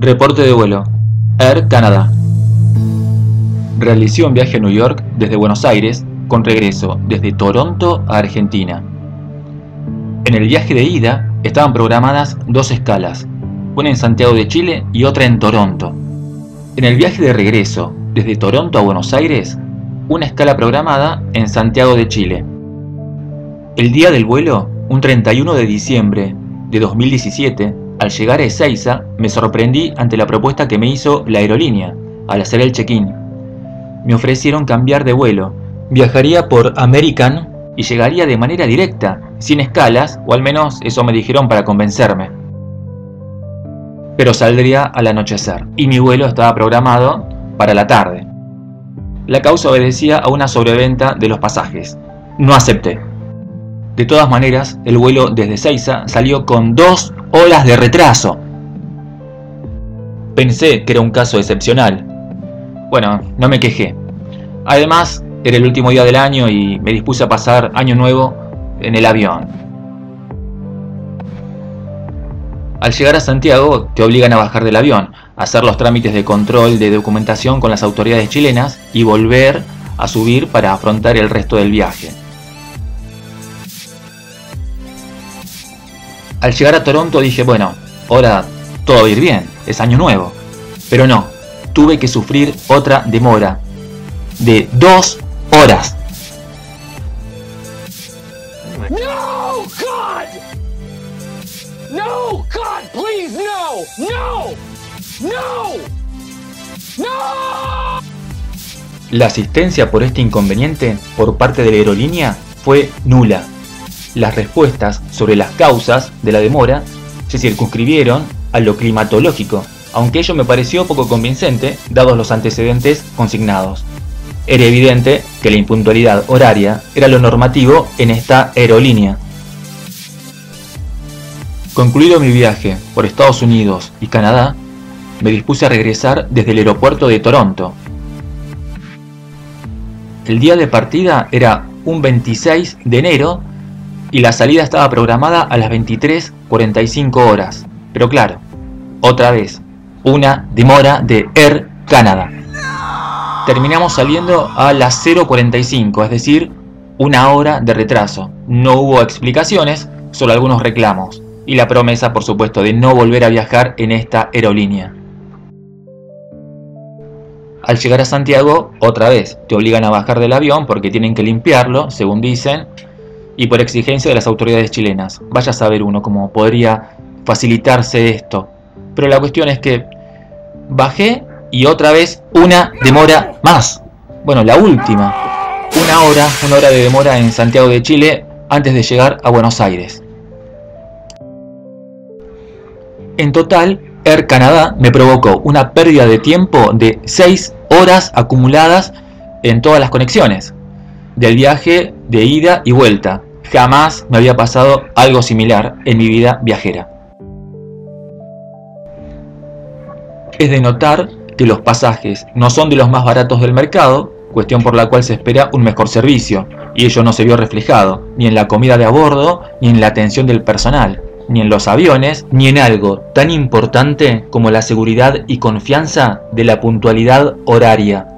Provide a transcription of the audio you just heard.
Reporte de vuelo. Air Canada. Realicé un viaje a New York desde Buenos Aires con regreso desde Toronto a Argentina. En el viaje de ida estaban programadas dos escalas, una en Santiago de Chile y otra en Toronto. En el viaje de regreso desde Toronto a Buenos Aires, una escala programada en Santiago de Chile. El día del vuelo, un 31 de diciembre de 2017, al llegar a Ezeiza, me sorprendí ante la propuesta que me hizo la aerolínea al hacer el check-in. Me ofrecieron cambiar de vuelo. Viajaría por American y llegaría de manera directa, sin escalas, o al menos eso me dijeron para convencerme. Pero saldría al anochecer, y mi vuelo estaba programado para la tarde. La causa obedecía a una sobreventa de los pasajes. No acepté. De todas maneras, el vuelo desde Seiza salió con dos horas de retraso. Pensé que era un caso excepcional. Bueno, no me quejé. Además, era el último día del año y me dispuse a pasar año nuevo en el avión. Al llegar a Santiago te obligan a bajar del avión, hacer los trámites de control de documentación con las autoridades chilenas y volver a subir para afrontar el resto del viaje. Al llegar a Toronto dije, bueno, ahora todo va a ir bien, es año nuevo. Pero no, tuve que sufrir otra demora de dos horas. No, God! No, God, please, no! No! No! No! La asistencia por este inconveniente por parte de la aerolínea fue nula las respuestas sobre las causas de la demora se circunscribieron a lo climatológico, aunque ello me pareció poco convincente dados los antecedentes consignados. Era evidente que la impuntualidad horaria era lo normativo en esta aerolínea. Concluido mi viaje por Estados Unidos y Canadá, me dispuse a regresar desde el aeropuerto de Toronto. El día de partida era un 26 de enero y la salida estaba programada a las 23.45 horas. Pero claro, otra vez, una demora de Air Canada. Terminamos saliendo a las 0.45, es decir, una hora de retraso. No hubo explicaciones, solo algunos reclamos. Y la promesa, por supuesto, de no volver a viajar en esta aerolínea. Al llegar a Santiago, otra vez, te obligan a bajar del avión porque tienen que limpiarlo, según dicen, y por exigencia de las autoridades chilenas. Vaya a saber uno cómo podría facilitarse esto. Pero la cuestión es que bajé y otra vez una demora más. Bueno, la última. Una hora, una hora de demora en Santiago de Chile antes de llegar a Buenos Aires. En total, Air Canadá me provocó una pérdida de tiempo de 6 horas acumuladas en todas las conexiones del viaje de ida y vuelta, Jamás me había pasado algo similar en mi vida viajera. Es de notar que los pasajes no son de los más baratos del mercado, cuestión por la cual se espera un mejor servicio, y ello no se vio reflejado ni en la comida de a bordo, ni en la atención del personal, ni en los aviones, ni en algo tan importante como la seguridad y confianza de la puntualidad horaria